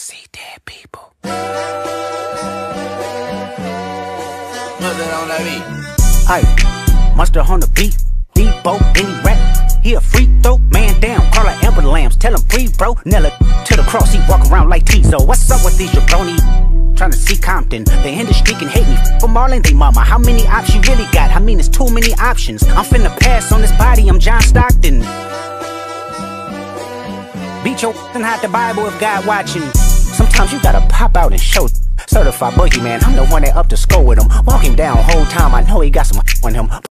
see dead people. Put that on that beat. Hey, monster on the beat. Debo, any rap. He a free throw, man down. Call her Amber Lambs, tell him free, bro. Nella to the cross, he walk around like Tizo. What's up with these jabroni? Trying to see Compton. The industry can hate me. For Marlon, they mama. How many options you really got? I mean, it's too many options. I'm finna pass on this body, I'm John Stockton. Beat your and hide the Bible if God watching. Sometimes you gotta pop out and show. Certified boogeyman, I'm the one that up to score with him. Walk him down whole time, I know he got some on him.